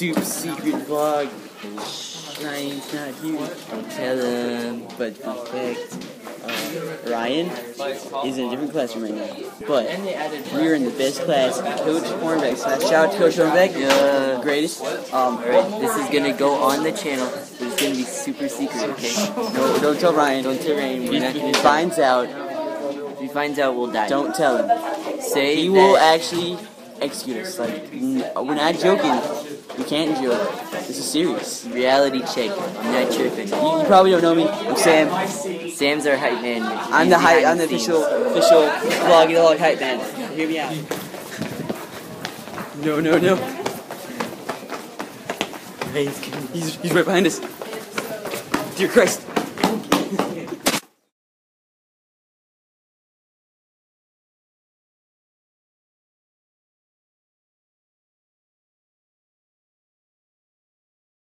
super secret vlog. Ryan's not here. Don't tell him. But fact, uh, Ryan is in a different classroom right now. But we're in the best class, Coach Hornbeck's class. Shout out to Coach Hornbeck. Yeah. Greatest. Um, alright, this is gonna go on the channel, but it's gonna be super secret, okay? No, don't tell Ryan. Don't tell Ryan, we're not If gonna he finds out, If he finds out, we'll die. don't tell him. say He will actually execute us. Like, n- uh, we're not joking. We can't joke. This is serious. reality check. I'm not tripping. You, you probably don't know me. I'm Sam. Sam's our hype man. I'm He's the hype. I'm the scenes. official official vloggy the log hype man. Hear me out. No, no, no. He's, he's, he's right behind us. Dear Christ.